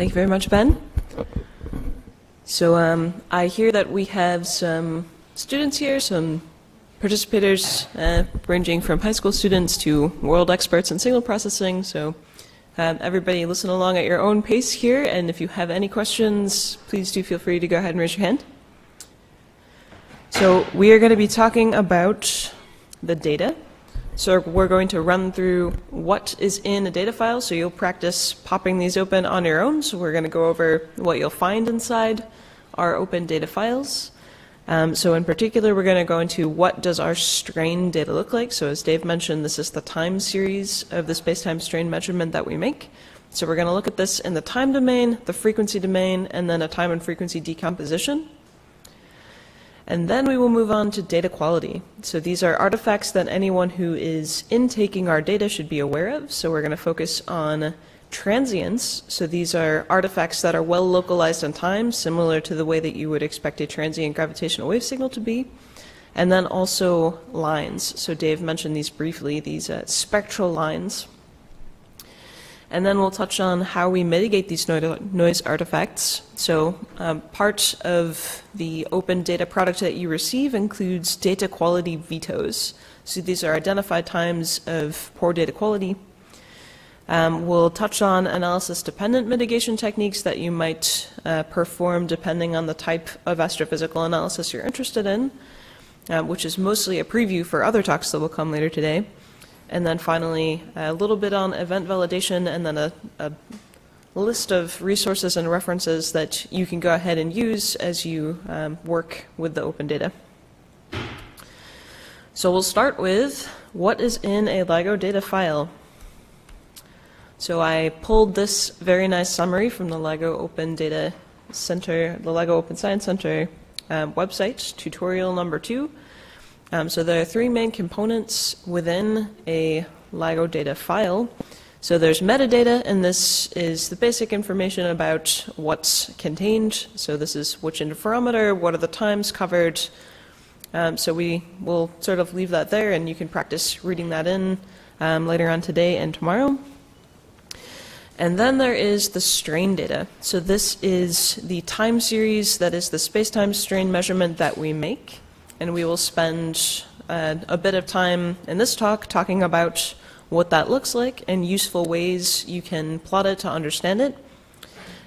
Thank you very much, Ben. So um, I hear that we have some students here, some participators uh, ranging from high school students to world experts in signal processing. So um, everybody listen along at your own pace here, and if you have any questions, please do feel free to go ahead and raise your hand. So we are going to be talking about the data. So we're going to run through what is in a data file, so you'll practice popping these open on your own. So we're going to go over what you'll find inside our open data files. Um, so in particular, we're going to go into what does our strain data look like. So as Dave mentioned, this is the time series of the space-time strain measurement that we make. So we're going to look at this in the time domain, the frequency domain, and then a time and frequency decomposition. And then we will move on to data quality. So these are artifacts that anyone who is intaking our data should be aware of. So we're going to focus on transients. So these are artifacts that are well localized in time, similar to the way that you would expect a transient gravitational wave signal to be. And then also lines. So Dave mentioned these briefly, these uh, spectral lines. And then we'll touch on how we mitigate these noise artifacts. So um, part of the open data product that you receive includes data quality vetoes. So these are identified times of poor data quality. Um, we'll touch on analysis-dependent mitigation techniques that you might uh, perform depending on the type of astrophysical analysis you're interested in, uh, which is mostly a preview for other talks that will come later today. And then finally, a little bit on event validation and then a, a list of resources and references that you can go ahead and use as you um, work with the open data. So we'll start with what is in a LIGO data file. So I pulled this very nice summary from the LIGO Open Data Center, the LIGO Open Science Center um, website, tutorial number two. Um, so there are three main components within a LIGO data file. So there's metadata, and this is the basic information about what's contained. So this is which interferometer, what are the times covered. Um, so we will sort of leave that there, and you can practice reading that in um, later on today and tomorrow. And then there is the strain data. So this is the time series that is the space-time strain measurement that we make and we will spend uh, a bit of time in this talk talking about what that looks like and useful ways you can plot it to understand it.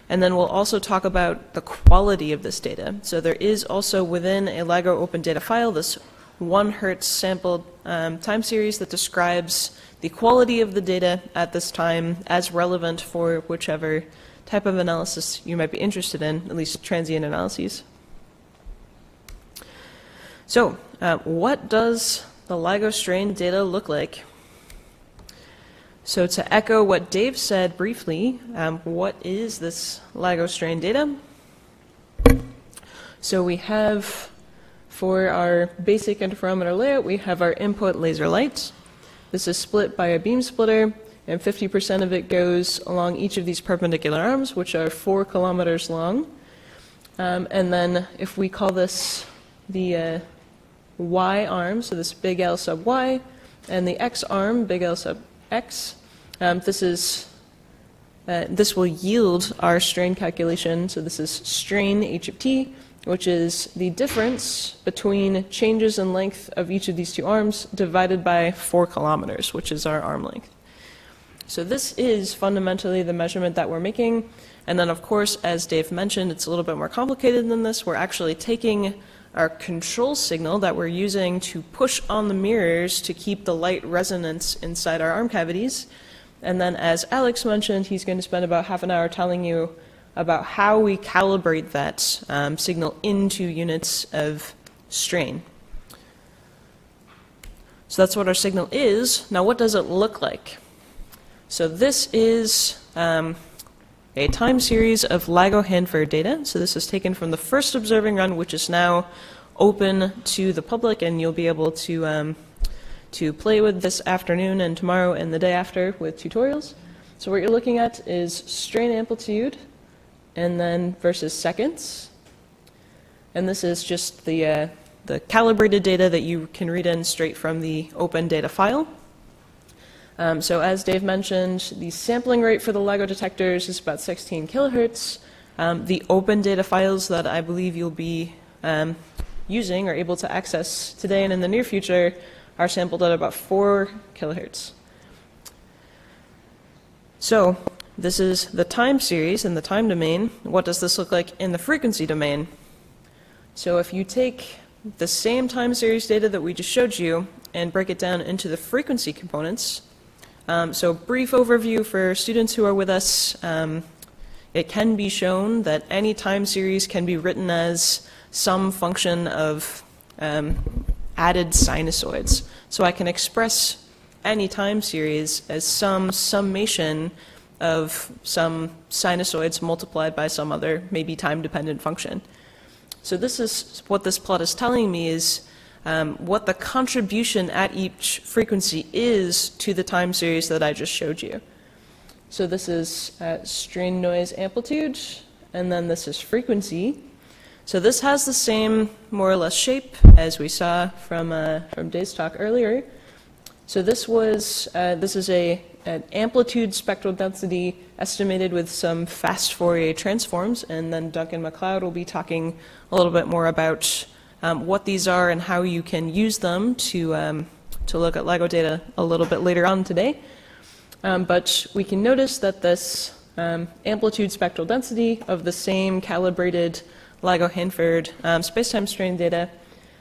And then we'll also talk about the quality of this data. So there is also within a LIGO open data file this one hertz sampled um, time series that describes the quality of the data at this time as relevant for whichever type of analysis you might be interested in, at least transient analyses. So, uh, what does the LIGO strain data look like? So to echo what Dave said briefly, um, what is this LIGO strain data? So we have, for our basic interferometer layout, we have our input laser light. This is split by a beam splitter, and 50% of it goes along each of these perpendicular arms, which are four kilometers long. Um, and then if we call this the uh, y arm, so this big L sub y, and the x arm, big L sub x. Um, this is uh, this will yield our strain calculation. So this is strain h of t, which is the difference between changes in length of each of these two arms divided by 4 kilometers, which is our arm length. So this is fundamentally the measurement that we're making. And then, of course, as Dave mentioned, it's a little bit more complicated than this. We're actually taking our control signal that we're using to push on the mirrors to keep the light resonance inside our arm cavities. And then, as Alex mentioned, he's going to spend about half an hour telling you about how we calibrate that um, signal into units of strain. So that's what our signal is. Now, what does it look like? So this is um, a time series of LIGO Hanford data. So this is taken from the first observing run, which is now open to the public, and you'll be able to um, to play with this afternoon and tomorrow and the day after with tutorials. So what you're looking at is strain amplitude, and then versus seconds. And this is just the uh, the calibrated data that you can read in straight from the open data file. Um, so as Dave mentioned, the sampling rate for the LIGO detectors is about 16 kilohertz. Um, the open data files that I believe you'll be um, using or able to access today and in the near future are sampled at about 4 kilohertz. So this is the time series in the time domain. What does this look like in the frequency domain? So if you take the same time series data that we just showed you and break it down into the frequency components, um, so brief overview for students who are with us. Um, it can be shown that any time series can be written as some function of um, added sinusoids. So I can express any time series as some summation of some sinusoids multiplied by some other, maybe time-dependent function. So this is what this plot is telling me is um, what the contribution at each frequency is to the time series that I just showed you. So this is uh, strain noise amplitude, and then this is frequency. So this has the same more or less shape as we saw from, uh, from Dave's talk earlier. So this was, uh, this is a, an amplitude spectral density estimated with some fast Fourier transforms, and then Duncan MacLeod will be talking a little bit more about um, what these are and how you can use them to, um, to look at LIGO data a little bit later on today. Um, but we can notice that this um, amplitude spectral density of the same calibrated LIGO Hanford um, spacetime strain data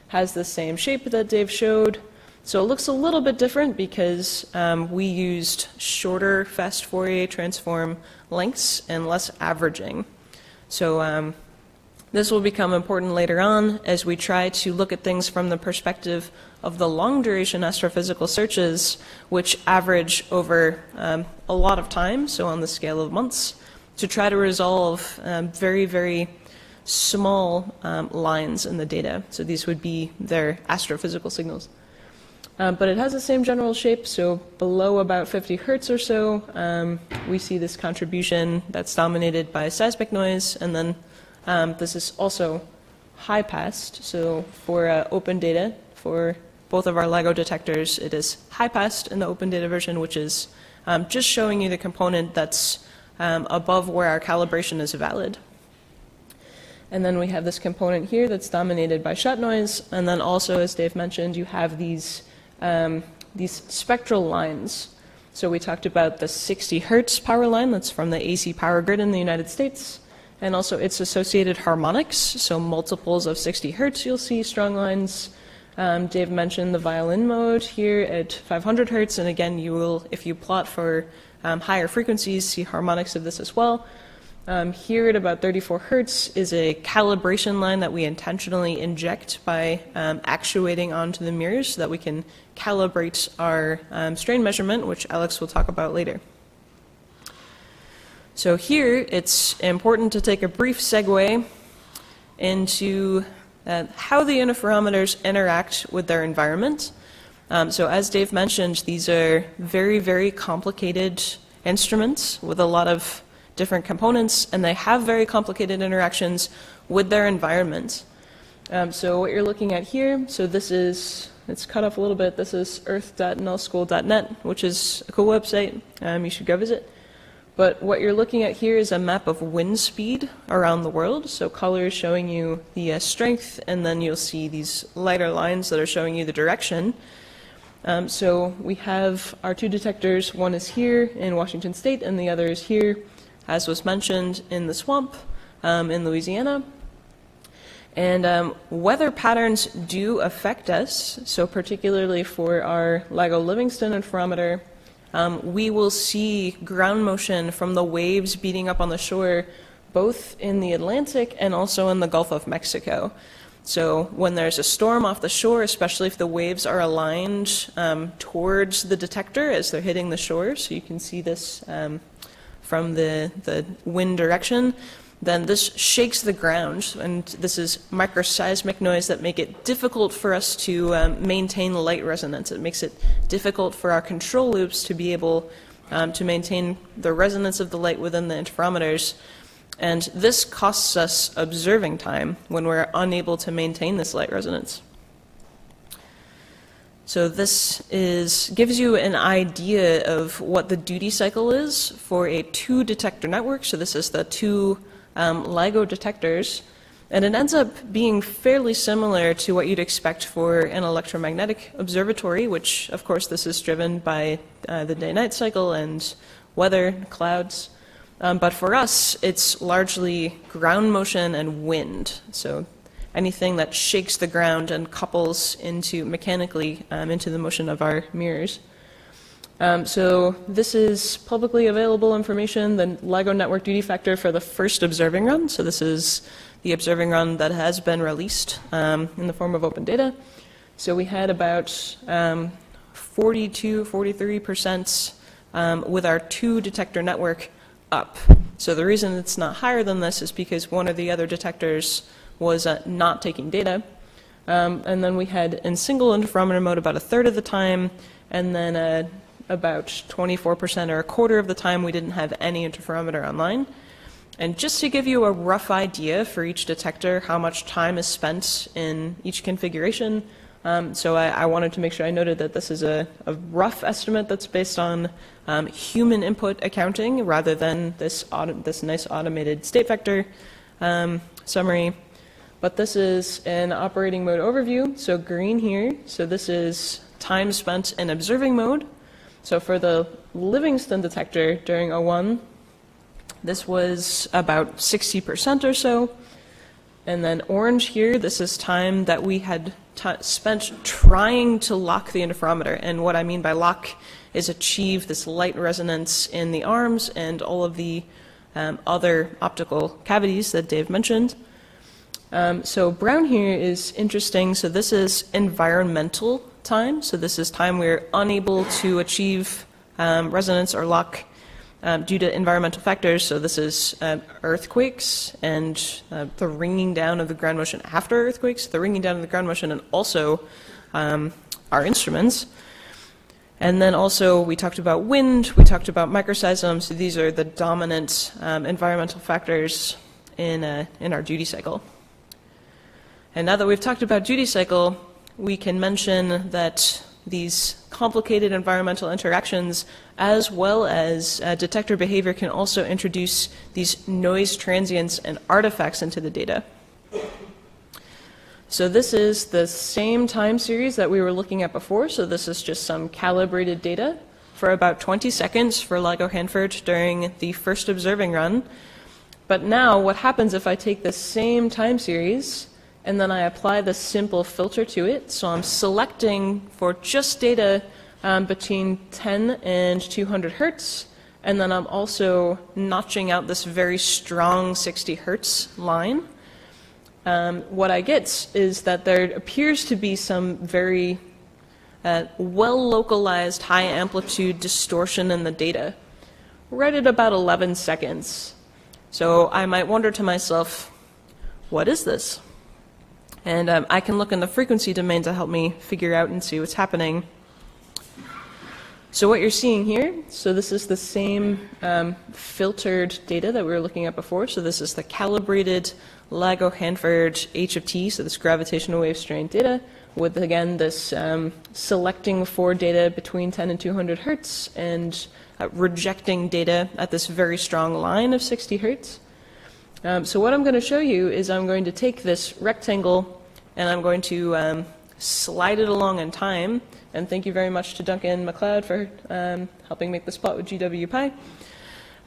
has the same shape that Dave showed. So it looks a little bit different because um, we used shorter fast Fourier transform lengths and less averaging. So um, this will become important later on as we try to look at things from the perspective of the long duration astrophysical searches, which average over um, a lot of time, so on the scale of months, to try to resolve um, very, very small um, lines in the data. So these would be their astrophysical signals. Uh, but it has the same general shape, so below about 50 hertz or so, um, we see this contribution that's dominated by seismic noise, and then um, this is also high passed, so for uh, open data, for both of our LIGO detectors, it is high passed in the open data version, which is um, just showing you the component that's um, above where our calibration is valid. And then we have this component here that's dominated by shot noise, and then also, as Dave mentioned, you have these, um, these spectral lines. So we talked about the 60 hertz power line that's from the AC power grid in the United States and also its associated harmonics, so multiples of 60 hertz, you'll see strong lines. Um, Dave mentioned the violin mode here at 500 hertz, and again, you will, if you plot for um, higher frequencies, see harmonics of this as well. Um, here at about 34 hertz is a calibration line that we intentionally inject by um, actuating onto the mirrors so that we can calibrate our um, strain measurement, which Alex will talk about later. So here, it's important to take a brief segue into uh, how the interferometers interact with their environment. Um, so as Dave mentioned, these are very, very complicated instruments with a lot of different components, and they have very complicated interactions with their environment. Um, so what you're looking at here, so this is, it's cut off a little bit, this is earth.nullschool.net, which is a cool website um, you should go visit. But what you're looking at here is a map of wind speed around the world. So color is showing you the uh, strength, and then you'll see these lighter lines that are showing you the direction. Um, so we have our two detectors. One is here in Washington State, and the other is here, as was mentioned, in the swamp um, in Louisiana. And um, weather patterns do affect us. So particularly for our LIGO Livingston interferometer, um, we will see ground motion from the waves beating up on the shore, both in the Atlantic and also in the Gulf of Mexico. So when there's a storm off the shore, especially if the waves are aligned um, towards the detector as they're hitting the shore, so you can see this um, from the, the wind direction, then this shakes the ground, and this is microseismic noise that make it difficult for us to um, maintain light resonance. It makes it difficult for our control loops to be able um, to maintain the resonance of the light within the interferometers. And this costs us observing time when we're unable to maintain this light resonance. So this is gives you an idea of what the duty cycle is for a two detector network. So this is the two um, LIGO detectors. And it ends up being fairly similar to what you'd expect for an electromagnetic observatory, which, of course, this is driven by uh, the day night cycle and weather, clouds. Um, but for us, it's largely ground motion and wind. So anything that shakes the ground and couples into mechanically um, into the motion of our mirrors. Um, so this is publicly available information, the LIGO network duty factor for the first observing run. So this is the observing run that has been released um, in the form of open data. So we had about um, 42, 43% um, with our two detector network up. So the reason it's not higher than this is because one of the other detectors was uh, not taking data. Um, and then we had in single interferometer mode about a third of the time, and then uh, about 24% or a quarter of the time we didn't have any interferometer online. And just to give you a rough idea for each detector, how much time is spent in each configuration, um, so I, I, wanted to make sure I noted that this is a, a rough estimate that's based on um, human input accounting rather than this, auto, this nice automated state vector um, summary. But this is an operating mode overview. So green here, so this is time spent in observing mode. So for the Livingston detector during O1, this was about 60% or so. And then orange here, this is time that we had spent trying to lock the interferometer. And what I mean by lock is achieve this light resonance in the arms and all of the um, other optical cavities that Dave mentioned. Um, so brown here is interesting. So this is environmental time. So this is time we're unable to achieve um, resonance or lock um, due to environmental factors. So this is uh, earthquakes and uh, the ringing down of the ground motion after earthquakes, the ringing down of the ground motion, and also um, our instruments. And then also we talked about wind, we talked about microseism. So these are the dominant um, environmental factors in, uh, in our duty cycle. And now that we've talked about duty cycle, we can mention that these complicated environmental interactions as well as uh, detector behavior can also introduce these noise transients and artifacts into the data. So this is the same time series that we were looking at before. So this is just some calibrated data for about 20 seconds for LIGO Hanford during the first observing run. But now what happens if I take the same time series and then I apply the simple filter to it. So I'm selecting for just data um, between 10 and 200 hertz, and then I'm also notching out this very strong 60 hertz line. Um, what I get is that there appears to be some very uh, well localized high amplitude distortion in the data, right at about 11 seconds. So I might wonder to myself, what is this? And um, I can look in the frequency domain to help me figure out and see what's happening. So what you're seeing here, so this is the same um, filtered data that we were looking at before. So this is the calibrated LIGO Hanford H of T, so this gravitational wave strain data, with again this um, selecting for data between 10 and 200 hertz and uh, rejecting data at this very strong line of 60 hertz. Um, so what I'm going to show you is I'm going to take this rectangle and I'm going to um, slide it along in time. And thank you very much to Duncan MacLeod for um, helping make this plot with GWPy.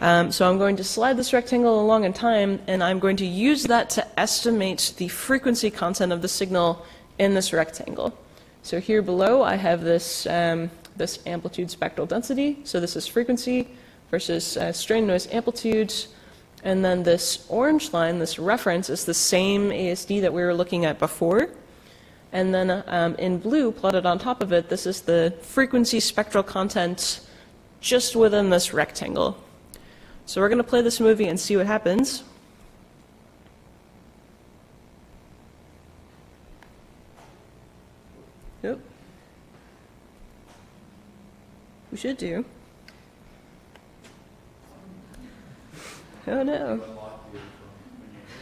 Um, so I'm going to slide this rectangle along in time, and I'm going to use that to estimate the frequency content of the signal in this rectangle. So here below, I have this, um, this amplitude spectral density. So this is frequency versus uh, strain noise amplitude and then this orange line, this reference, is the same ASD that we were looking at before. And then um, in blue, plotted on top of it, this is the frequency spectral content just within this rectangle. So we're going to play this movie and see what happens. Yep. We should do. Oh no.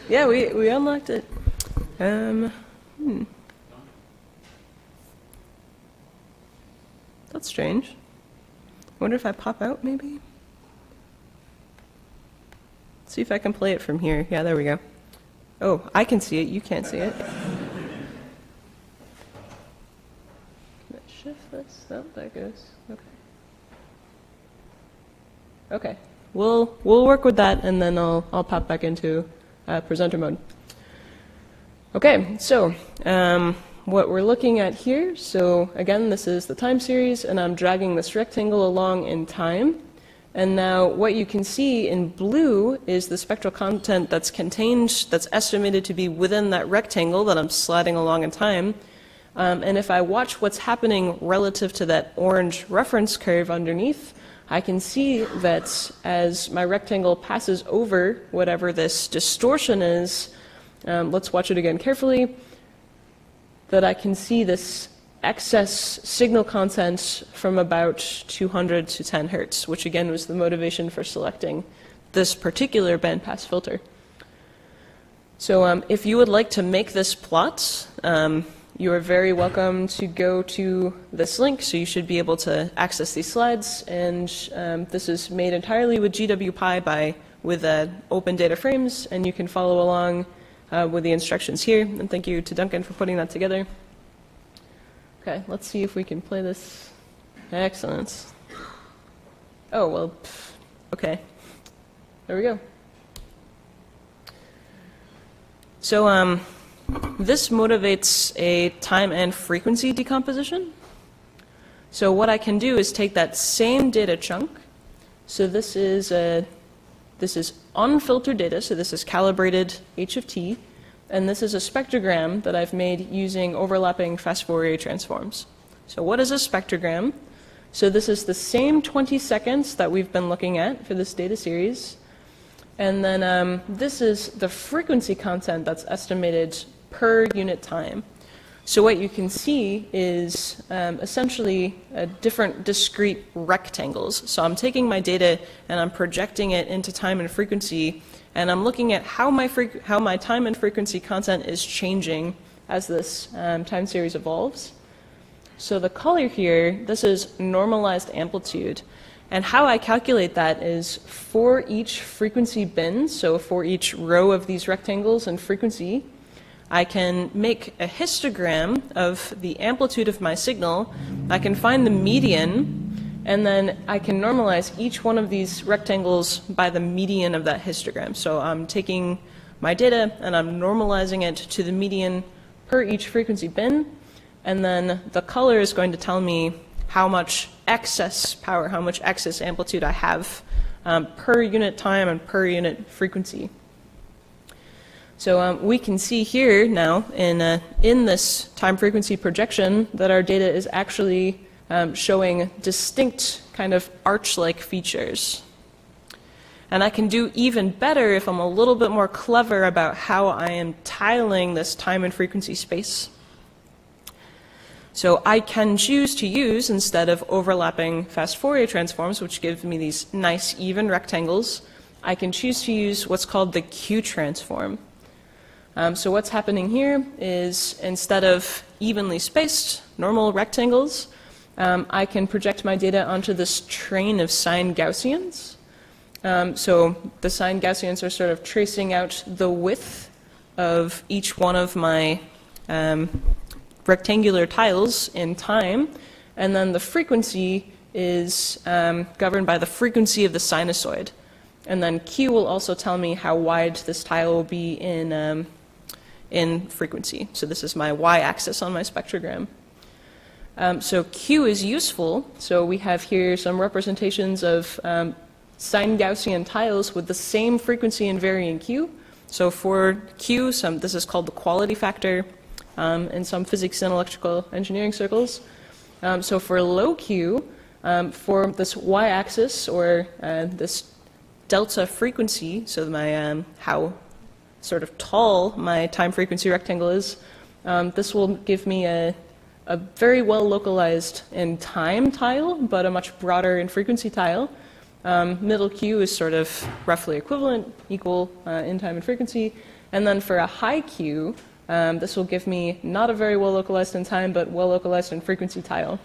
Yeah, we, we unlocked it. Um, hmm. That's strange. I wonder if I pop out, maybe? See if I can play it from here. Yeah, there we go. Oh, I can see it. You can't see it. Can I shift this? Oh, there goes. Okay. Okay. We'll we'll work with that, and then I'll I'll pop back into uh, presenter mode. Okay, so um, what we're looking at here. So again, this is the time series, and I'm dragging this rectangle along in time. And now what you can see in blue is the spectral content that's contained, that's estimated to be within that rectangle that I'm sliding along in time. Um, and if I watch what's happening relative to that orange reference curve underneath, I can see that as my rectangle passes over whatever this distortion is, um, let's watch it again carefully, that I can see this excess signal content from about 200 to 10 hertz, which again was the motivation for selecting this particular bandpass filter. So um, if you would like to make this plot, um, you are very welcome to go to this link, so you should be able to access these slides. And um, this is made entirely with GWPy by with uh, open data frames, and you can follow along uh, with the instructions here. And thank you to Duncan for putting that together. Okay, let's see if we can play this. Excellent. Oh, well, pff, okay. There we go. So, um, this motivates a time and frequency decomposition. So what I can do is take that same data chunk. So this is a, this is unfiltered data, so this is calibrated H of t and this is a spectrogram that I've made using overlapping fast Fourier transforms. So what is a spectrogram? So this is the same 20 seconds that we've been looking at for this data series. And then um, this is the frequency content that's estimated per unit time. So what you can see is um, essentially different discrete rectangles. So I'm taking my data and I'm projecting it into time and frequency and I'm looking at how my, how my time and frequency content is changing as this um, time series evolves. So the color here, this is normalized amplitude. And how I calculate that is for each frequency bin, so for each row of these rectangles and frequency, I can make a histogram of the amplitude of my signal. I can find the median and then I can normalize each one of these rectangles by the median of that histogram. So I'm taking my data and I'm normalizing it to the median per each frequency bin. And then the color is going to tell me how much excess power, how much excess amplitude I have um, per unit time and per unit frequency. So um, we can see here now in, uh, in this time frequency projection that our data is actually um, showing distinct kind of arch-like features. And I can do even better if I'm a little bit more clever about how I am tiling this time and frequency space. So I can choose to use, instead of overlapping fast Fourier transforms, which give me these nice even rectangles, I can choose to use what's called the Q transform. Um, so what's happening here is instead of evenly spaced normal rectangles, um, I can project my data onto this train of sine Gaussians. Um, so the sine Gaussians are sort of tracing out the width of each one of my um, rectangular tiles in time, and then the frequency is um, governed by the frequency of the sinusoid. And then Q will also tell me how wide this tile will be in, um, in frequency. So this is my y-axis on my spectrogram. Um, so Q is useful. So we have here some representations of um, sine Gaussian tiles with the same frequency and varying Q. So for Q, some, this is called the quality factor um, in some physics and electrical engineering circles. Um, so for low Q, um, for this y-axis or uh, this delta frequency, so my um, how sort of tall my time frequency rectangle is, this will give me a a very well localized in time tile, but a much broader in frequency tile. Um, middle Q is sort of roughly equivalent, equal uh, in time and frequency. And then for a high Q, um, this will give me not a very well localized in time, but well localized in frequency tile.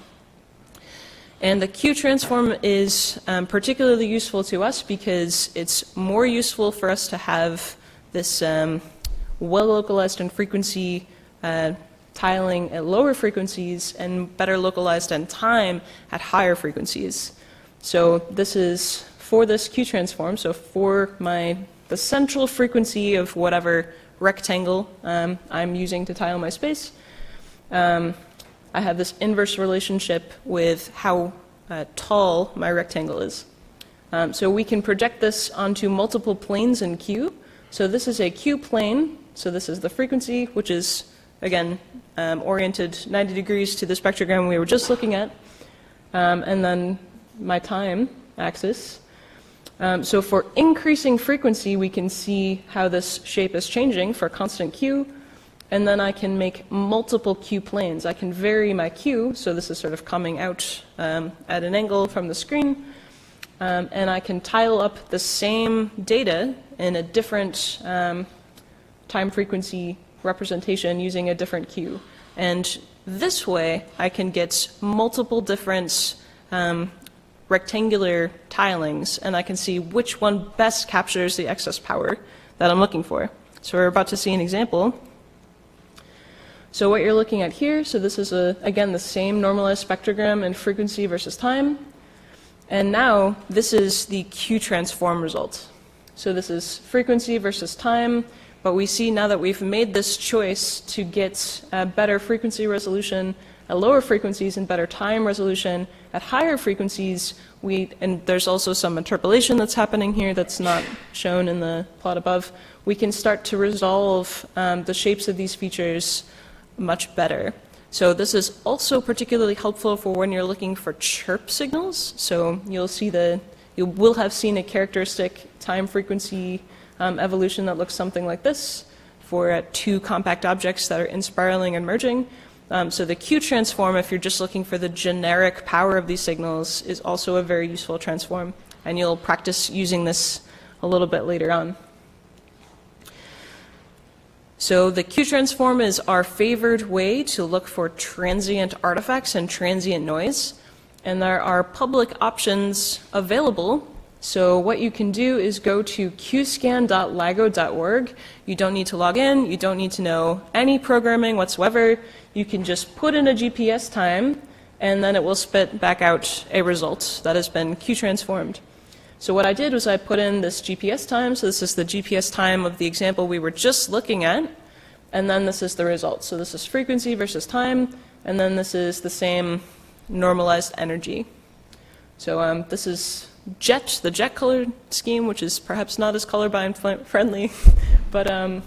And the Q transform is um, particularly useful to us because it's more useful for us to have this um, well localized in frequency uh, tiling at lower frequencies and better localized in time at higher frequencies. So this is for this Q transform, so for my the central frequency of whatever rectangle um, I'm using to tile my space, um, I have this inverse relationship with how uh, tall my rectangle is. Um, so we can project this onto multiple planes in Q. So this is a Q plane. So this is the frequency, which is, again, um, oriented 90 degrees to the spectrogram we were just looking at. Um, and then my time axis. Um, so for increasing frequency, we can see how this shape is changing for constant Q and then I can make multiple Q planes. I can vary my Q, so this is sort of coming out um, at an angle from the screen, um, and I can tile up the same data in a different um, time frequency representation using a different Q. And this way, I can get multiple different um, rectangular tilings, and I can see which one best captures the excess power that I'm looking for. So we're about to see an example. So what you're looking at here, so this is, a, again, the same normalized spectrogram in frequency versus time. And now this is the Q transform result. So this is frequency versus time, but we see now that we've made this choice to get a better frequency resolution at lower frequencies and better time resolution at higher frequencies, we, and there's also some interpolation that's happening here that's not shown in the plot above, we can start to resolve um, the shapes of these features much better. So this is also particularly helpful for when you're looking for chirp signals. So you'll see the, you will have seen a characteristic time frequency um, evolution that looks something like this for uh, two compact objects that are inspiraling and merging. Um, so the Q transform, if you're just looking for the generic power of these signals, is also a very useful transform. And you'll practice using this a little bit later on. So the Q-transform is our favored way to look for transient artifacts and transient noise. And there are public options available. So what you can do is go to qscan.ligo.org. You don't need to log in. You don't need to know any programming whatsoever. You can just put in a GPS time, and then it will spit back out a result that has been Q-transformed. So what I did was I put in this GPS time. So this is the GPS time of the example we were just looking at. And then this is the result. So this is frequency versus time. And then this is the same normalized energy. So um, this is JET, the JET color scheme, which is perhaps not as colorblind friendly. but um,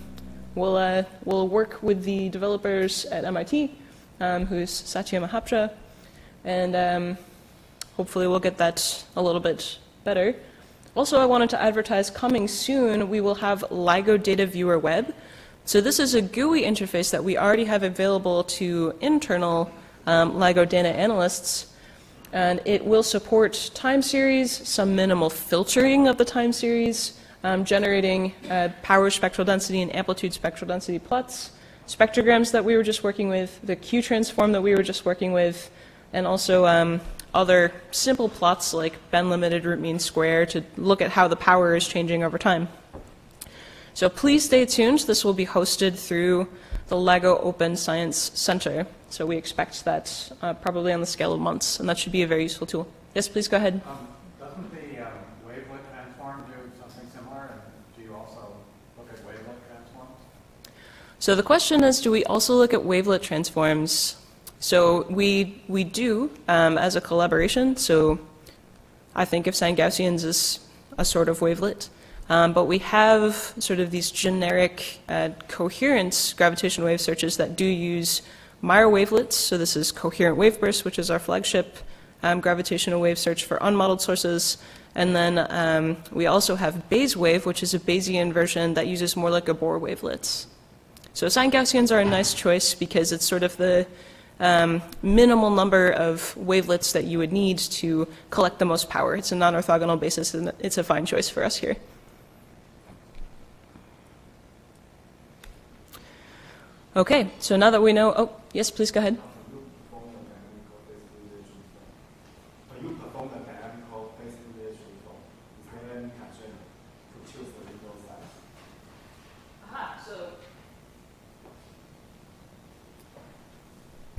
we'll, uh, we'll work with the developers at MIT, um, who's Satya Mohapatra. And um, hopefully we'll get that a little bit better. Also, I wanted to advertise coming soon, we will have LIGO Data Viewer Web. So this is a GUI interface that we already have available to internal um, LIGO data analysts. And it will support time series, some minimal filtering of the time series, um, generating uh, power spectral density and amplitude spectral density plots, spectrograms that we were just working with, the Q transform that we were just working with, and also um, other simple plots like band limited root mean square to look at how the power is changing over time. So please stay tuned. This will be hosted through the LIGO Open Science Center. So we expect that uh, probably on the scale of months, and that should be a very useful tool. Yes, please go ahead. Um, doesn't the um, wavelet transform do something similar? And do you also look at wavelet transforms? So the question is, do we also look at wavelet transforms so we, we do um, as a collaboration. So I think of sine Gaussians as a sort of wavelet. Um, but we have sort of these generic uh, coherent gravitational wave searches that do use Meyer wavelets. So this is coherent wave burst, which is our flagship um, gravitational wave search for unmodeled sources. And then um, we also have BayesWave, which is a Bayesian version that uses more like Gabor wavelets. So sine Gaussians are a nice choice because it's sort of the um, minimal number of wavelets that you would need to collect the most power. It's a non-orthogonal basis, and it's a fine choice for us here. Okay, so now that we know, oh, yes, please go ahead.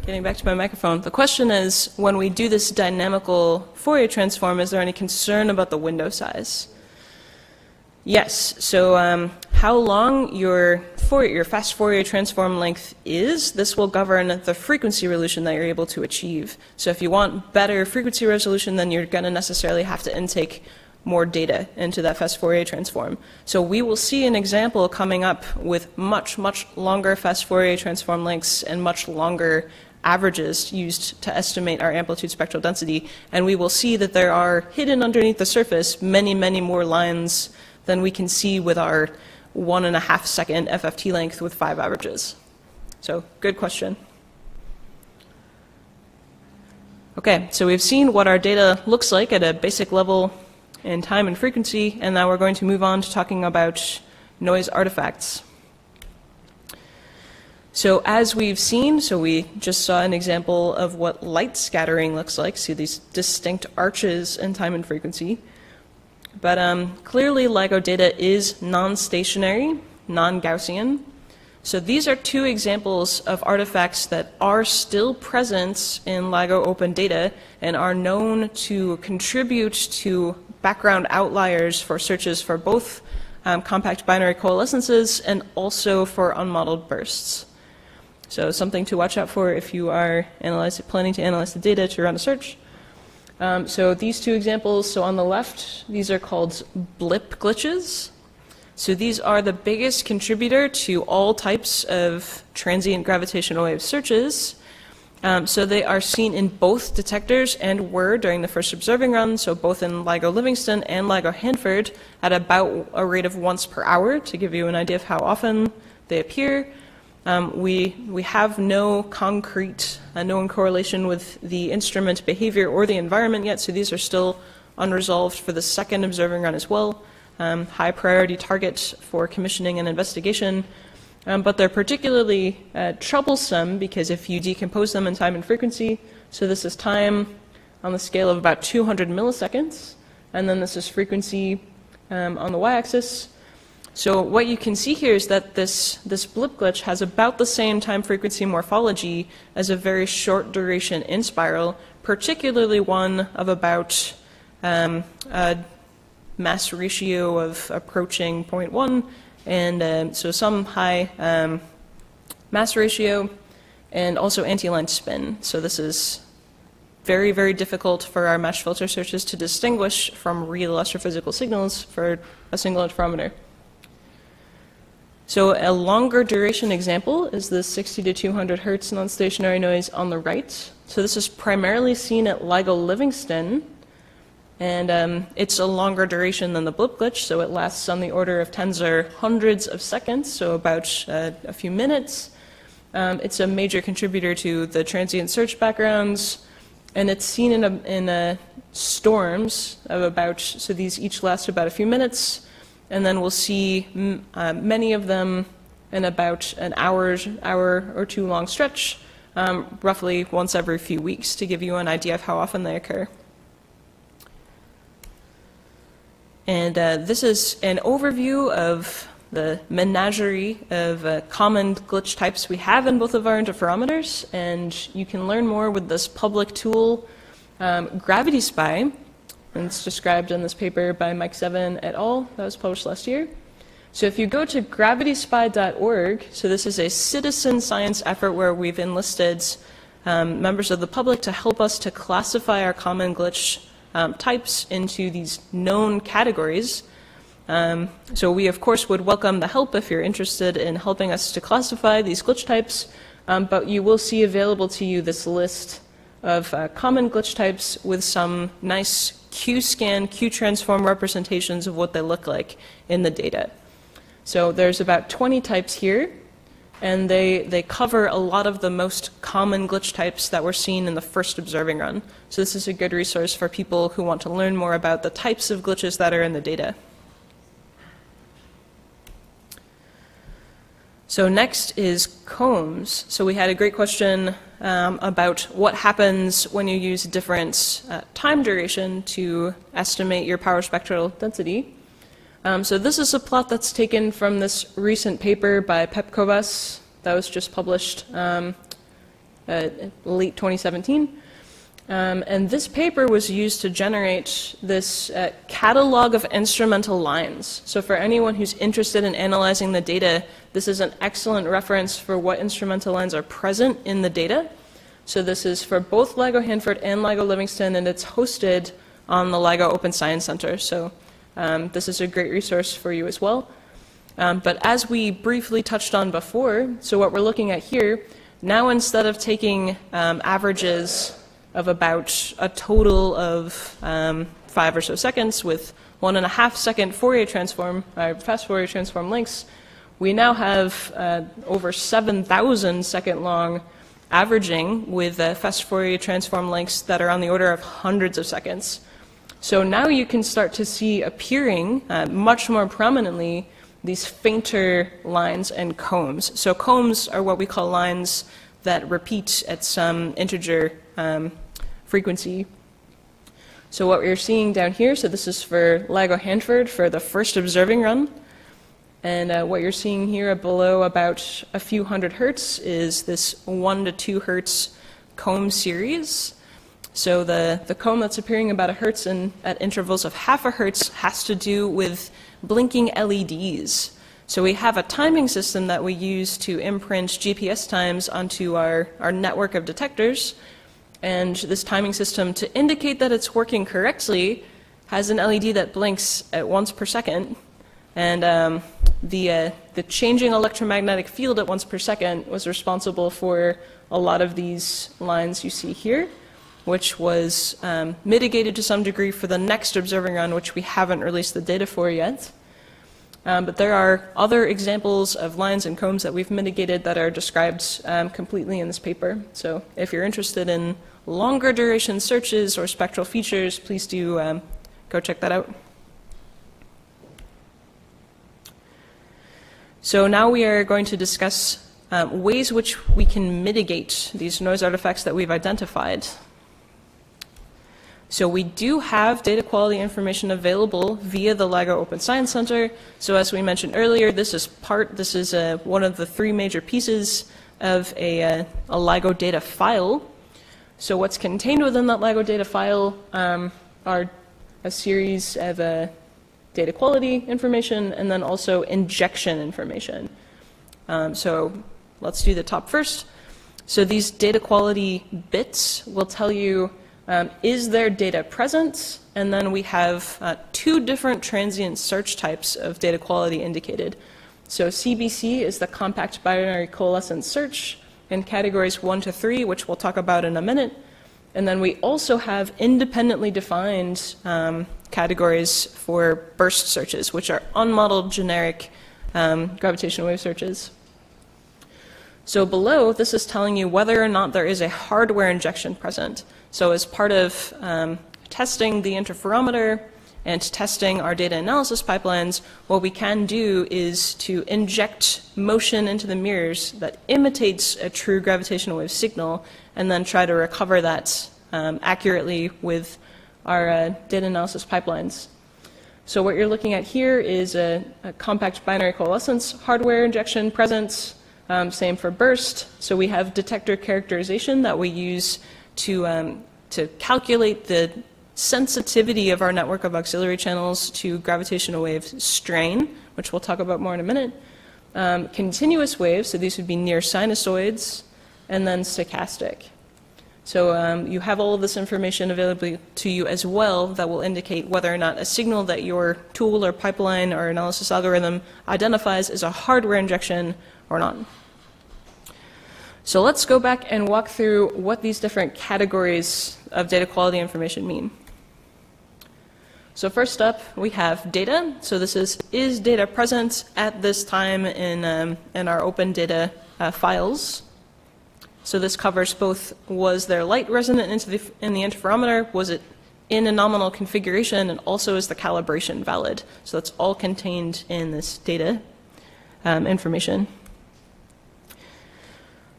Getting back to my microphone. The question is, when we do this dynamical Fourier transform, is there any concern about the window size? Yes. So um, how long your Fourier, your fast Fourier transform length is, this will govern the frequency resolution that you're able to achieve. So if you want better frequency resolution, then you're going to necessarily have to intake more data into that fast Fourier transform. So we will see an example coming up with much, much longer fast Fourier transform lengths and much longer averages used to estimate our amplitude spectral density, and we will see that there are hidden underneath the surface many, many more lines than we can see with our one and a half second FFT length with five averages. So, good question. Okay, so we've seen what our data looks like at a basic level in time and frequency, and now we're going to move on to talking about noise artifacts. So as we've seen, so we just saw an example of what light scattering looks like. See these distinct arches in time and frequency. But um, clearly LIGO data is non-stationary, non-Gaussian. So these are two examples of artifacts that are still present in LIGO open data and are known to contribute to background outliers for searches for both um, compact binary coalescences and also for unmodeled bursts. So something to watch out for if you are planning to analyze the data to run a search. Um, so these two examples, so on the left, these are called blip glitches. So these are the biggest contributor to all types of transient gravitational wave searches. Um, so they are seen in both detectors and were during the first observing run, so both in LIGO Livingston and LIGO Hanford at about a rate of once per hour to give you an idea of how often they appear. Um, we, we have no concrete uh, known correlation with the instrument behavior or the environment yet, so these are still unresolved for the second observing run as well. Um, high priority target for commissioning and investigation, um, but they're particularly uh, troublesome because if you decompose them in time and frequency, so this is time on the scale of about 200 milliseconds, and then this is frequency um, on the y-axis, so what you can see here is that this, this blip glitch has about the same time frequency morphology as a very short duration inspiral, particularly one of about um, a mass ratio of approaching 0.1, and uh, so some high um, mass ratio, and also anti-aligned spin. So this is very, very difficult for our matched filter searches to distinguish from real astrophysical signals for a single interferometer. So a longer duration example is the 60 to 200 hertz non-stationary noise on the right. So this is primarily seen at LIGO Livingston, and um, it's a longer duration than the blip glitch, so it lasts on the order of tens or hundreds of seconds, so about uh, a few minutes. Um, it's a major contributor to the transient search backgrounds, and it's seen in, a, in a storms of about, so these each last about a few minutes, and then we'll see uh, many of them in about an hour, hour or two long stretch, um, roughly once every few weeks to give you an idea of how often they occur. And uh, this is an overview of the menagerie of uh, common glitch types we have in both of our interferometers, and you can learn more with this public tool, um, Gravity Spy, and it's described in this paper by Mike Zevin et al. that was published last year. So if you go to gravityspy.org, so this is a citizen science effort where we've enlisted um, members of the public to help us to classify our common glitch um, types into these known categories. Um, so we, of course, would welcome the help if you're interested in helping us to classify these glitch types, um, but you will see available to you this list of uh, common glitch types with some nice Q-scan, Q-transform representations of what they look like in the data. So there's about 20 types here, and they, they cover a lot of the most common glitch types that were seen in the first observing run. So this is a good resource for people who want to learn more about the types of glitches that are in the data. So next is combs. So we had a great question um, about what happens when you use different uh, time duration to estimate your power spectral density. Um, so this is a plot that's taken from this recent paper by Pep Covas that was just published um, uh, late 2017. Um, and this paper was used to generate this uh, catalog of instrumental lines. So, for anyone who's interested in analyzing the data, this is an excellent reference for what instrumental lines are present in the data. So, this is for both LIGO Hanford and LIGO Livingston, and it's hosted on the LIGO Open Science Center. So, um, this is a great resource for you as well. Um, but as we briefly touched on before, so what we're looking at here, now instead of taking um, averages of about a total of um, five or so seconds with one and a half second Fourier transform, uh, fast Fourier transform lengths, we now have uh, over 7,000 second long averaging with uh, fast Fourier transform lengths that are on the order of hundreds of seconds. So now you can start to see appearing uh, much more prominently these fainter lines and combs. So combs are what we call lines that repeat at some integer um, frequency. So what we're seeing down here, so this is for LIGO Hanford for the first observing run. And uh, what you're seeing here below about a few hundred hertz is this one to two hertz comb series. So the, the comb that's appearing about a hertz and at intervals of half a hertz has to do with blinking LEDs. So we have a timing system that we use to imprint GPS times onto our, our network of detectors. And this timing system, to indicate that it's working correctly, has an LED that blinks at once per second. And um, the, uh, the changing electromagnetic field at once per second was responsible for a lot of these lines you see here, which was um, mitigated to some degree for the next observing run, which we haven't released the data for yet. Um, but there are other examples of lines and combs that we've mitigated that are described um, completely in this paper. So if you're interested in longer duration searches or spectral features, please do um, go check that out. So now we are going to discuss um, ways which we can mitigate these noise artifacts that we've identified. So we do have data quality information available via the LIGO Open Science Center. So as we mentioned earlier, this is part, this is uh, one of the three major pieces of a, uh, a LIGO data file. So what's contained within that LIGO data file um, are a series of uh, data quality information and then also injection information. Um, so let's do the top first. So these data quality bits will tell you um, is there data present, and then we have uh, two different transient search types of data quality indicated. So CBC is the compact binary coalescence search, in categories 1 to 3, which we'll talk about in a minute. And then we also have independently defined um, categories for burst searches, which are unmodeled generic um, gravitational wave searches. So below, this is telling you whether or not there is a hardware injection present. So as part of um, testing the interferometer, and testing our data analysis pipelines, what we can do is to inject motion into the mirrors that imitates a true gravitational wave signal and then try to recover that um, accurately with our uh, data analysis pipelines. So what you're looking at here is a, a compact binary coalescence hardware injection presence, um, same for burst. So we have detector characterization that we use to, um, to calculate the sensitivity of our network of auxiliary channels to gravitational wave strain, which we'll talk about more in a minute, um, continuous waves, so these would be near sinusoids, and then stochastic. So um, you have all of this information available to you as well that will indicate whether or not a signal that your tool or pipeline or analysis algorithm identifies is a hardware injection or not. So let's go back and walk through what these different categories of data quality information mean. So first up, we have data. So this is, is data present at this time in, um, in our open data uh, files? So this covers both, was there light resonant into the, in the interferometer? Was it in a nominal configuration? And also is the calibration valid? So that's all contained in this data um, information.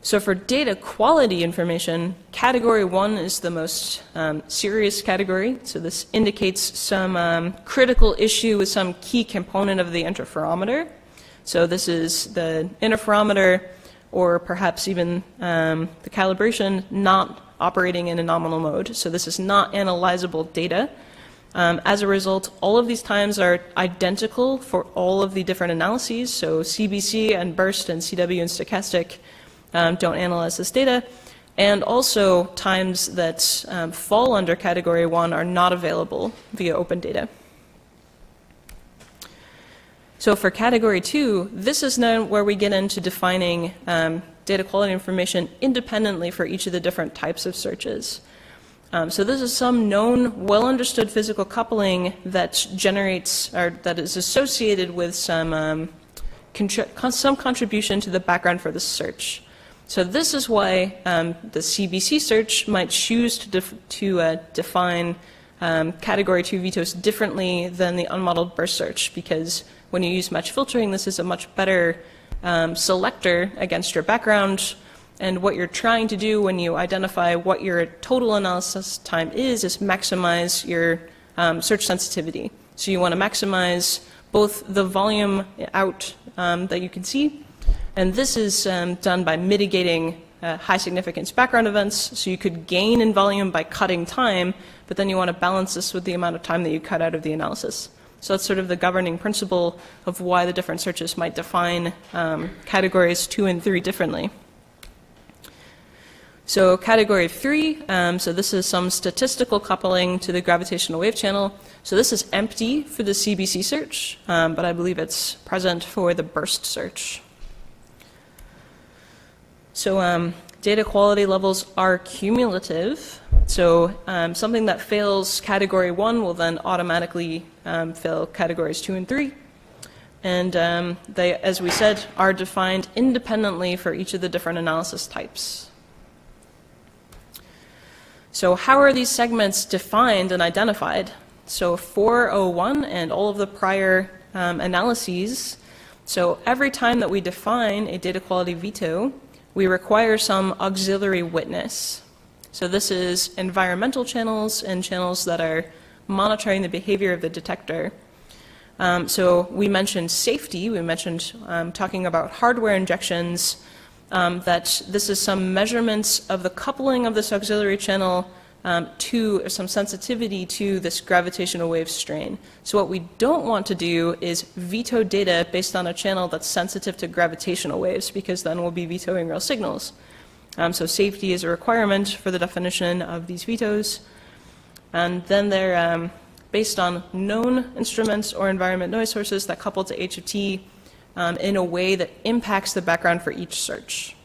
So for data quality information, category one is the most um, serious category. So this indicates some um, critical issue with some key component of the interferometer. So this is the interferometer or perhaps even um, the calibration not operating in a nominal mode. So this is not analyzable data. Um, as a result, all of these times are identical for all of the different analyses. So CBC and burst and CW and stochastic um, don't analyze this data. And also times that um, fall under category one are not available via open data. So for category two, this is now where we get into defining um, data quality information independently for each of the different types of searches. Um, so this is some known, well understood physical coupling that generates or that is associated with some um, con some contribution to the background for the search. So this is why um, the CBC search might choose to, def to uh, define um, category 2 vetoes differently than the unmodeled burst search because when you use match filtering, this is a much better um, selector against your background and what you're trying to do when you identify what your total analysis time is, is maximize your um, search sensitivity. So you want to maximize both the volume out um, that you can see, and this is um, done by mitigating uh, high significance background events. So you could gain in volume by cutting time, but then you want to balance this with the amount of time that you cut out of the analysis. So that's sort of the governing principle of why the different searches might define um, categories two and three differently. So category three, um, so this is some statistical coupling to the gravitational wave channel. So this is empty for the CBC search, um, but I believe it's present for the burst search. So um, data quality levels are cumulative. So um, something that fails category one will then automatically um, fail categories two and three. And um, they, as we said, are defined independently for each of the different analysis types. So how are these segments defined and identified? So 401 and all of the prior um, analyses, so every time that we define a data quality veto, we require some auxiliary witness. So this is environmental channels and channels that are monitoring the behavior of the detector. Um, so we mentioned safety, we mentioned um, talking about hardware injections, um, that this is some measurements of the coupling of this auxiliary channel um, to some sensitivity to this gravitational wave strain. So what we don't want to do is veto data based on a channel that's sensitive to gravitational waves because then we'll be vetoing real signals. Um, so safety is a requirement for the definition of these vetoes. And then they're um, based on known instruments or environment noise sources that couple to H of T um, in a way that impacts the background for each search.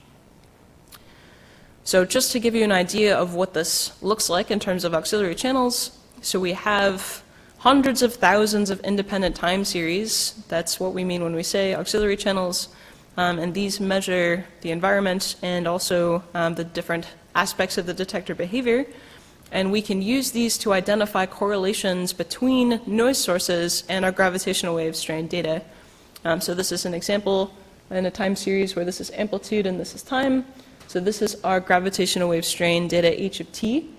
So just to give you an idea of what this looks like in terms of auxiliary channels, so we have hundreds of thousands of independent time series. That's what we mean when we say auxiliary channels. Um, and these measure the environment and also um, the different aspects of the detector behavior. And we can use these to identify correlations between noise sources and our gravitational wave strain data. Um, so this is an example in a time series where this is amplitude and this is time. So this is our gravitational wave strain data h of t.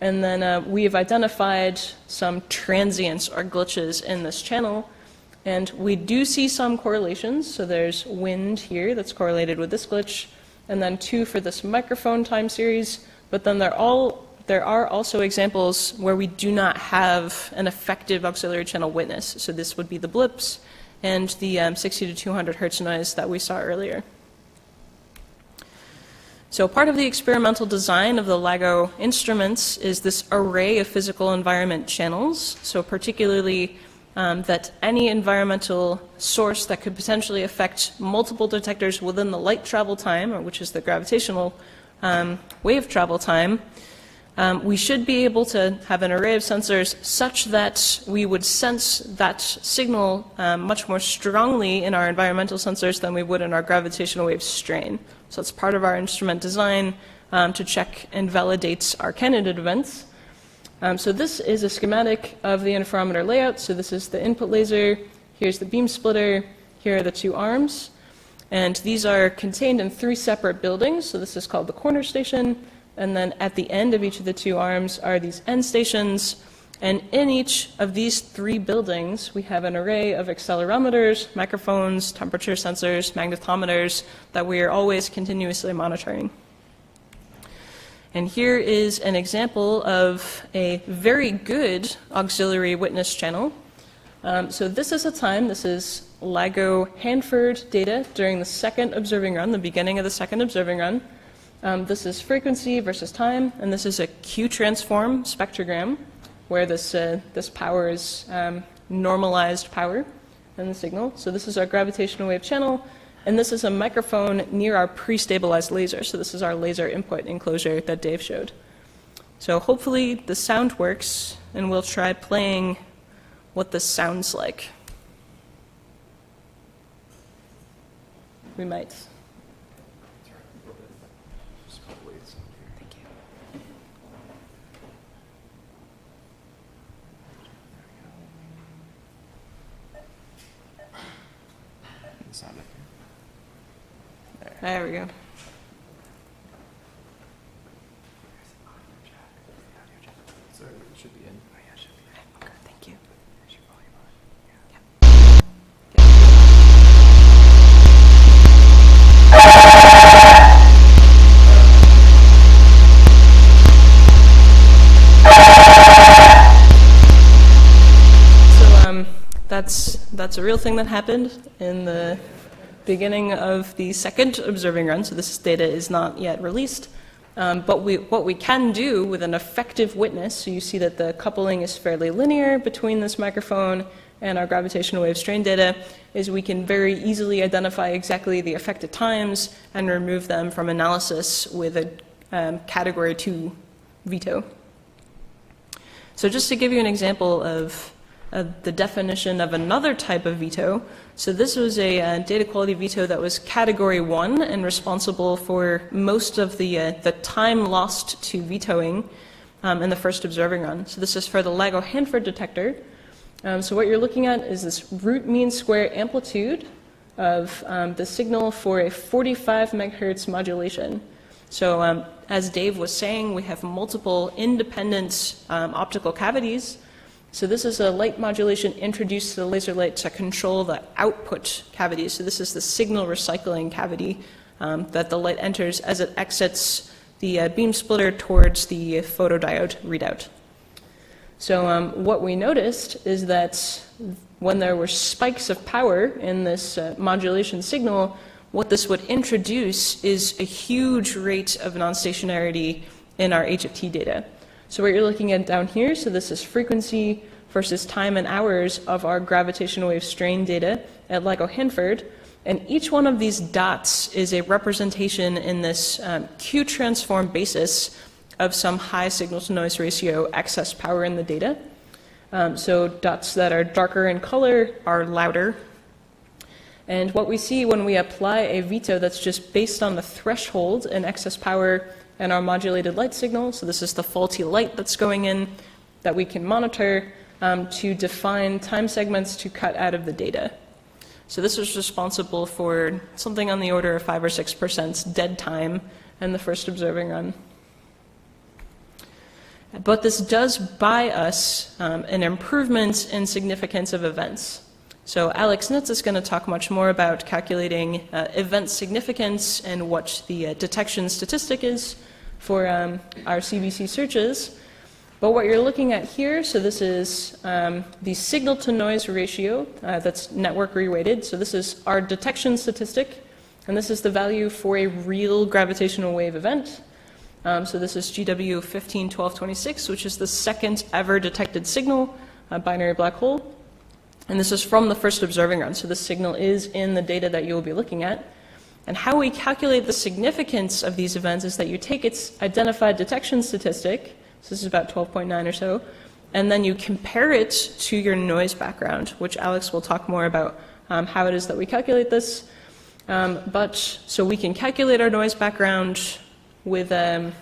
And then uh, we have identified some transients or glitches in this channel. And we do see some correlations. So there's wind here that's correlated with this glitch, and then two for this microphone time series. But then they're all there are also examples where we do not have an effective auxiliary channel witness. So this would be the blips and the um, 60 to 200 hertz noise that we saw earlier. So part of the experimental design of the LIGO instruments is this array of physical environment channels. So particularly um, that any environmental source that could potentially affect multiple detectors within the light travel time, which is the gravitational um, wave travel time, um, we should be able to have an array of sensors such that we would sense that signal um, much more strongly in our environmental sensors than we would in our gravitational wave strain. So it's part of our instrument design um, to check and validate our candidate events. Um, so this is a schematic of the interferometer layout. So this is the input laser, here's the beam splitter, here are the two arms. And these are contained in three separate buildings. So this is called the corner station. And then at the end of each of the two arms are these end stations. And in each of these three buildings, we have an array of accelerometers, microphones, temperature sensors, magnetometers that we are always continuously monitoring. And here is an example of a very good auxiliary witness channel. Um, so this is a time, this is LIGO Hanford data during the second observing run, the beginning of the second observing run. Um, this is frequency versus time, and this is a Q transform spectrogram where this, uh, this power is um, normalized power in the signal. So this is our gravitational wave channel, and this is a microphone near our pre-stabilized laser. So this is our laser input enclosure that Dave showed. So hopefully the sound works, and we'll try playing what this sounds like. We might. There we go. Thank you. So um, that's that's a real thing that happened in the beginning of the second observing run. So this data is not yet released. Um, but we, what we can do with an effective witness, so you see that the coupling is fairly linear between this microphone and our gravitational wave strain data, is we can very easily identify exactly the affected times and remove them from analysis with a um, category 2 veto. So just to give you an example of uh, the definition of another type of veto. So this was a uh, data quality veto that was category one and responsible for most of the, uh, the time lost to vetoing um, in the first observing run. So this is for the LIGO Hanford detector. Um, so what you're looking at is this root mean square amplitude of um, the signal for a 45 megahertz modulation. So um, as Dave was saying, we have multiple independent um, optical cavities so this is a light modulation introduced to the laser light to control the output cavity. So this is the signal recycling cavity um, that the light enters as it exits the uh, beam splitter towards the photodiode readout. So um, what we noticed is that when there were spikes of power in this uh, modulation signal, what this would introduce is a huge rate of non-stationarity in our HFT data. So what you're looking at down here, so this is frequency versus time and hours of our gravitational wave strain data at LIGO Hanford. And each one of these dots is a representation in this um, Q transform basis of some high signal to noise ratio excess power in the data. Um, so dots that are darker in color are louder. And what we see when we apply a veto that's just based on the threshold in excess power and our modulated light signal. So this is the faulty light that's going in that we can monitor um, to define time segments to cut out of the data. So this is responsible for something on the order of 5 or 6% dead time in the first observing run. But this does buy us um, an improvement in significance of events. So Alex Nitz is going to talk much more about calculating uh, event significance and what the uh, detection statistic is for um, our CBC searches. But what you're looking at here, so this is um, the signal to noise ratio uh, that's network reweighted. So this is our detection statistic, and this is the value for a real gravitational wave event. Um, so this is GW 151226, which is the second ever detected signal, a binary black hole. And this is from the first observing run, so the signal is in the data that you will be looking at. And how we calculate the significance of these events is that you take its identified detection statistic, so this is about 12.9 or so, and then you compare it to your noise background, which Alex will talk more about um, how it is that we calculate this. Um, but so we can calculate our noise background with, um,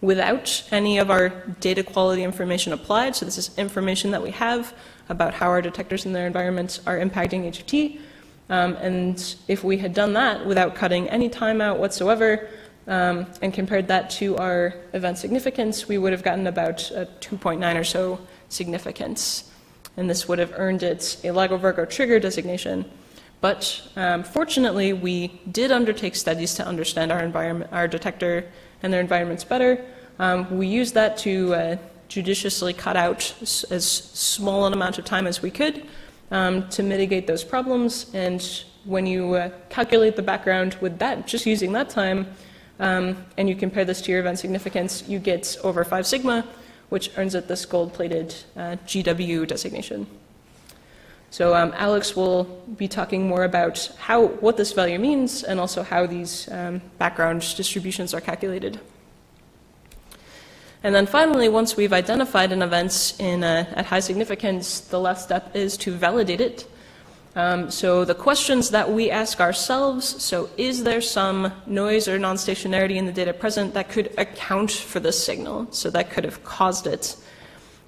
without any of our data quality information applied. So this is information that we have about how our detectors in their environments are impacting HFT. Um, and if we had done that without cutting any time out whatsoever um, and compared that to our event significance, we would have gotten about a 2.9 or so significance. And this would have earned it a LIGO Virgo trigger designation. But um, fortunately, we did undertake studies to understand our environment, our detector and their environments better. Um, we used that to uh, judiciously cut out as small an amount of time as we could um, to mitigate those problems. And when you uh, calculate the background with that, just using that time, um, and you compare this to your event significance, you get over 5 sigma, which earns it this gold-plated uh, GW designation. So um, Alex will be talking more about how what this value means and also how these um, background distributions are calculated. And then finally, once we've identified an event in a, at high significance, the last step is to validate it. Um, so the questions that we ask ourselves, so is there some noise or non-stationarity in the data present that could account for this signal? So that could have caused it.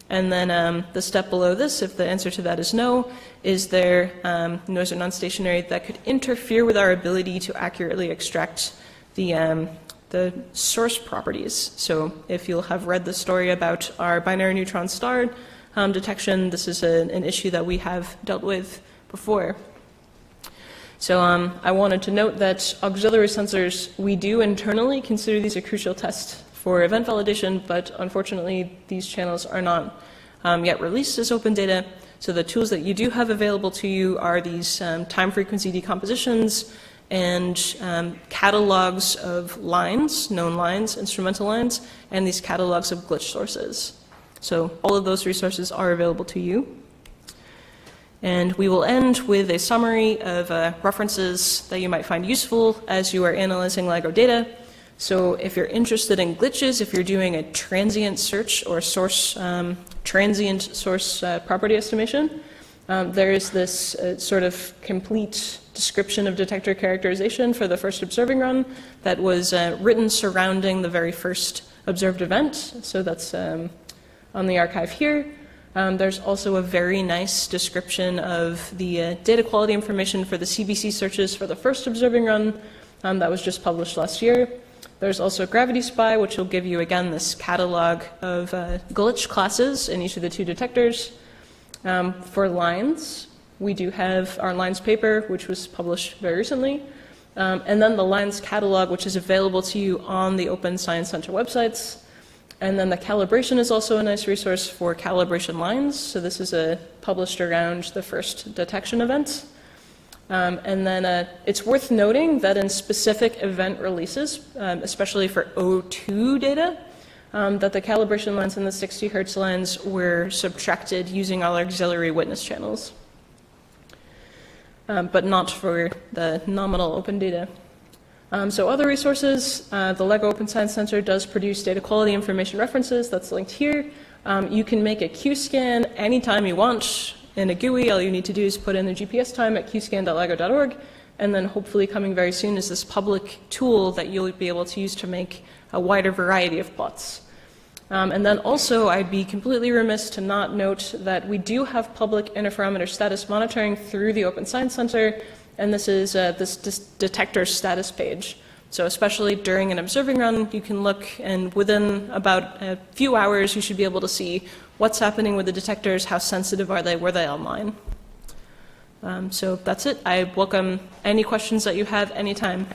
And then um, the step below this, if the answer to that is no, is there um, noise or non-stationary that could interfere with our ability to accurately extract the, um, the source properties? So if you'll have read the story about our binary neutron star um, detection, this is a, an issue that we have dealt with before. So um, I wanted to note that auxiliary sensors, we do internally consider these a crucial test for event validation, but unfortunately these channels are not um, yet released as open data. So the tools that you do have available to you are these um, time frequency decompositions and um, catalogs of lines, known lines, instrumental lines, and these catalogs of glitch sources. So all of those resources are available to you. And we will end with a summary of uh, references that you might find useful as you are analyzing LIGO data. So if you're interested in glitches, if you're doing a transient search or source um, transient source uh, property estimation, um, there is this uh, sort of complete description of detector characterization for the first observing run that was uh, written surrounding the very first observed event. So that's um, on the archive here. Um, there's also a very nice description of the uh, data quality information for the CBC searches for the first observing run um, that was just published last year. There's also Gravity Spy, which will give you again this catalog of uh, glitch classes in each of the two detectors. Um, for lines, we do have our lines paper, which was published very recently, um, and then the lines catalog, which is available to you on the Open Science Center websites. And then the calibration is also a nice resource for calibration lines. So this is a, published around the first detection event. Um, and then uh, it's worth noting that in specific event releases, um, especially for O2 data, um, that the calibration lines and the 60 hertz lines were subtracted using all auxiliary witness channels, um, but not for the nominal open data. Um, so other resources, uh, the LIGO Open Science Center does produce data quality information references. That's linked here. Um, you can make a Q-scan anytime you want in a GUI. All you need to do is put in the GPS time at qscan.ligo.org, and then hopefully coming very soon is this public tool that you'll be able to use to make a wider variety of plots. Um, and then also, I'd be completely remiss to not note that we do have public interferometer status monitoring through the Open Science Center, and this is uh, this, detector status page. So, especially during an observing run, you can look, and within about a few hours, you should be able to see what's happening with the detectors, how sensitive are they, were they online. Um, so, that's it. I welcome any questions that you have anytime.